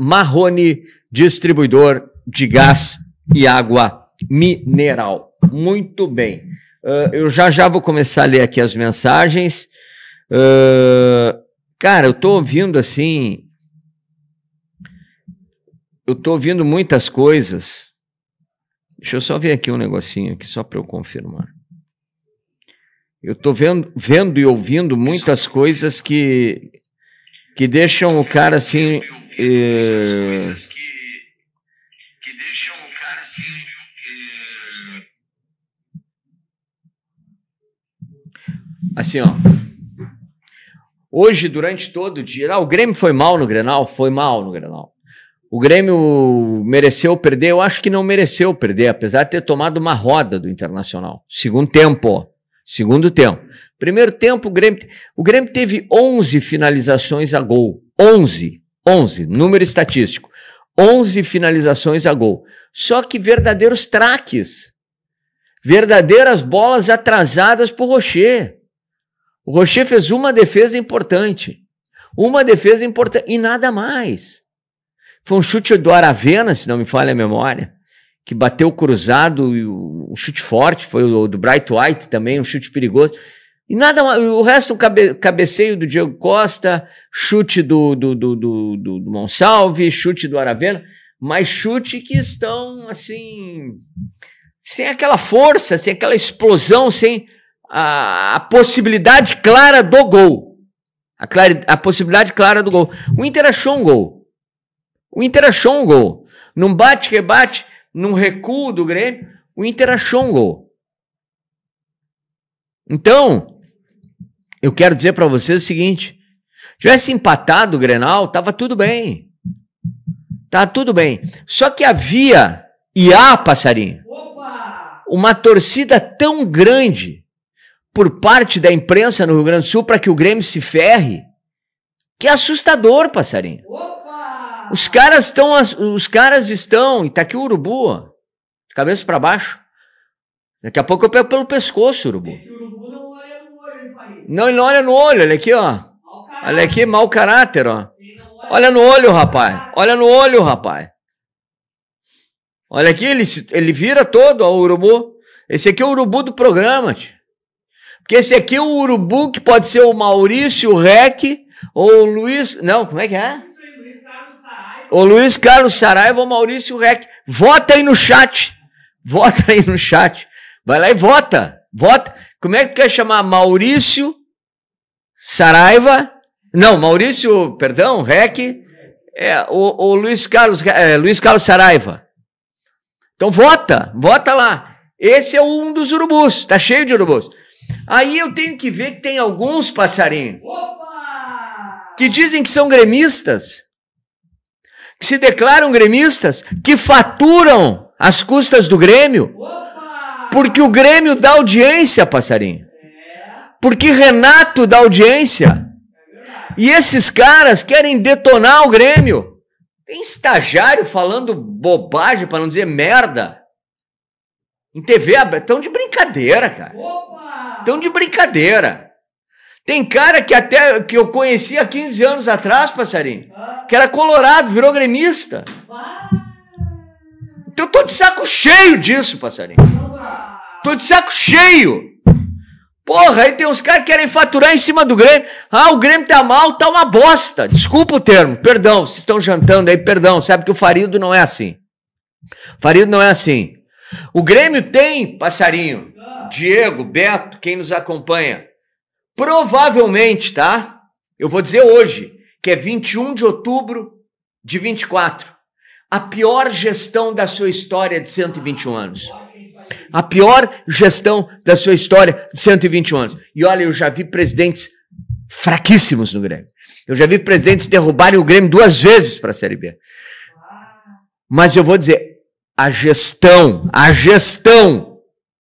Marrone, distribuidor de gás e água mineral. Muito bem. Uh, eu já já vou começar a ler aqui as mensagens. Uh, cara, eu tô ouvindo assim. Eu tô ouvindo muitas coisas. Deixa eu só ver aqui um negocinho aqui, só para eu confirmar. Eu tô vendo, vendo e ouvindo muitas coisas que, que deixam o cara assim. Eh, que deixam o cara assim. Eh, assim, ó. Hoje, durante todo o dia. Ah, o Grêmio foi mal no Grenal? Foi mal no Grenal. O Grêmio mereceu perder? Eu acho que não mereceu perder, apesar de ter tomado uma roda do Internacional. Segundo tempo. Segundo tempo. Primeiro tempo, o Grêmio, o Grêmio teve 11 finalizações a gol. 11. 11. Número estatístico. 11 finalizações a gol. Só que verdadeiros traques. Verdadeiras bolas atrasadas por Rocher. O Rocher fez uma defesa importante. Uma defesa importante e nada mais. Foi um chute do Aravena, se não me falha a memória, que bateu cruzado, um chute forte, foi o do Bright White também, um chute perigoso. E nada o resto, o cabe, cabeceio do Diego Costa, chute do, do, do, do, do, do Monsalve, chute do Aravena, mas chute que estão, assim, sem aquela força, sem aquela explosão, sem a, a possibilidade clara do gol. A, a possibilidade clara do gol. O Inter achou um gol. O Inter achou um gol. Num bate-rebate, num recuo do Grêmio, o Inter achou um gol. Então, eu quero dizer para vocês o seguinte: tivesse empatado o Grenal, tava tudo bem. Tá tudo bem. Só que havia e há, passarinho, Opa! uma torcida tão grande por parte da imprensa no Rio Grande do Sul para que o Grêmio se ferre, que é assustador, passarinho. Opa! Os caras estão, os caras estão, e tá aqui o urubu, ó, cabeça para baixo. Daqui a pouco eu pego pelo pescoço, urubu. Esse urubu não olha no olho, ele Não, ele não olha no olho, olha aqui, ó. Olha aqui, mau caráter, ó. Olha no olho, rapaz. Olha no olho, rapaz. Olha aqui, ele, ele vira todo, ó, o urubu. Esse aqui é o urubu do programa, tio. Porque esse aqui é o urubu que pode ser o Maurício Rec ou o Luiz. Não, como é que é? O Luiz Carlos Saraiva ou Maurício Rec. Vota aí no chat. Vota aí no chat. Vai lá e vota. Vota. Como é que quer chamar? Maurício Saraiva? Não, Maurício, perdão, Rec. É, o, o Luiz Carlos, é, Luiz Carlos Saraiva. Então vota, vota lá. Esse é um dos urubus, tá cheio de urubus. Aí eu tenho que ver que tem alguns passarinhos Opa! que dizem que são gremistas, que se declaram gremistas, que faturam as custas do Grêmio, Opa! porque o Grêmio dá audiência, passarinho. Porque Renato dá audiência. E esses caras querem detonar o Grêmio. Tem estagiário falando bobagem, para não dizer merda. Em TV, estão de brincadeira, cara. Estão de brincadeira. Tem cara que até que eu conheci há 15 anos atrás, passarinho, que era colorado, virou gremista. Então eu tô de saco cheio disso, passarinho. Tô de saco cheio. Porra, aí tem uns caras que querem faturar em cima do Grêmio. Ah, o Grêmio tá mal, tá uma bosta. Desculpa o termo, perdão, vocês estão jantando aí, perdão. Sabe que o Farido não é assim. Farido não é assim. O Grêmio tem, passarinho, Diego, Beto, quem nos acompanha, provavelmente, tá? Eu vou dizer hoje, que é 21 de outubro de 24. A pior gestão da sua história de 121 anos. A pior gestão da sua história de 121 anos. E olha, eu já vi presidentes fraquíssimos no Grêmio. Eu já vi presidentes derrubarem o Grêmio duas vezes para a Série B. Mas eu vou dizer, a gestão, a gestão